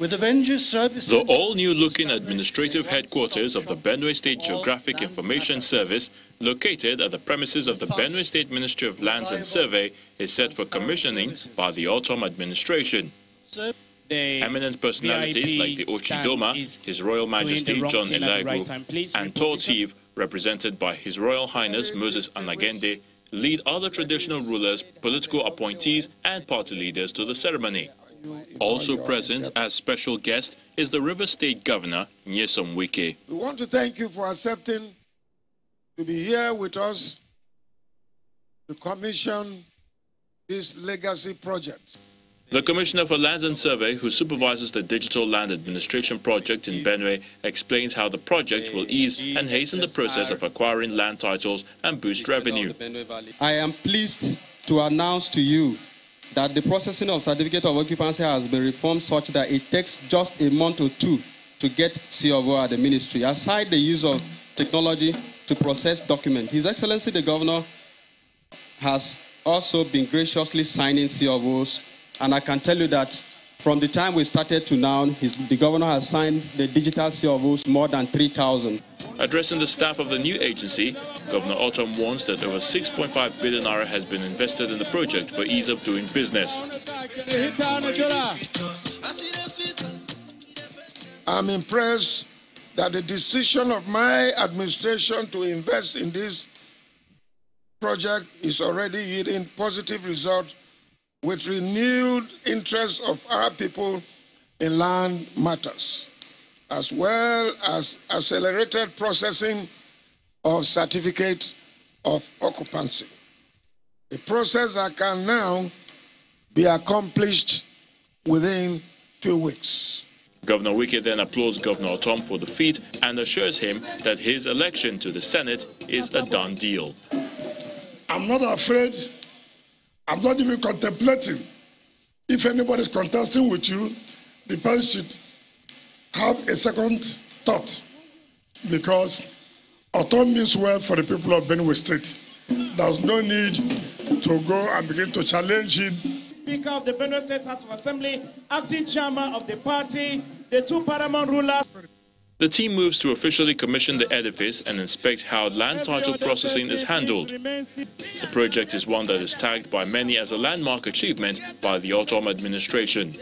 The Service... The all-new-looking administrative headquarters of the Benue State Geographic Information Service, located at the premises of the Benue State Ministry of Lands and Survey, is set for commissioning by the Ortom administration. Eminent personalities like the Ochidoma, His Royal Majesty John Elaigu, and Tortiv, represented by His Royal Highness Moses Anagende, lead other traditional rulers, political appointees, and party leaders to the ceremony. Also present as special guest is the River State Governor, Nyesom Wike. We want to thank you for accepting to be here with us to commission this legacy project. The Commissioner for Lands and Survey, who supervises the Digital Land Administration project in Benue, explains how the project will ease and hasten the process of acquiring land titles and boost revenue. I am pleased to announce to you that the processing of certificate of occupancy has been reformed such that it takes just a month or two to get COO at the ministry. Aside the use of technology to process documents, His Excellency the Governor has also been graciously signing COOs, and I can tell you that from the time we started to now, his, the governor has signed the digital COOs more than 3,000. Addressing the staff of the new agency, Governor Ortom warns that over 6.5 billion naira has been invested in the project for ease of doing business. I'm impressed that the decision of my administration to invest in this project is already yielding positive results with renewed interest of our people in land matters, as well as accelerated processing of certificate of occupancy. A process that can now be accomplished within few weeks. Governor Wike then applauds Governor Tom for the feat and assures him that his election to the Senate is a done deal. I'm not afraid I'm not even contemplating. If anybody is contesting with you, the person should have a second thought because autonomy means well for the people of Benue State. There's no need to go and begin to challenge him. Speaker of the Benue State House of Assembly, acting chairman of the party, the two paramount rulers. The team moves to officially commission the edifice and inspect how land title processing is handled. The project is one that is tagged by many as a landmark achievement by the Ortom administration.